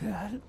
that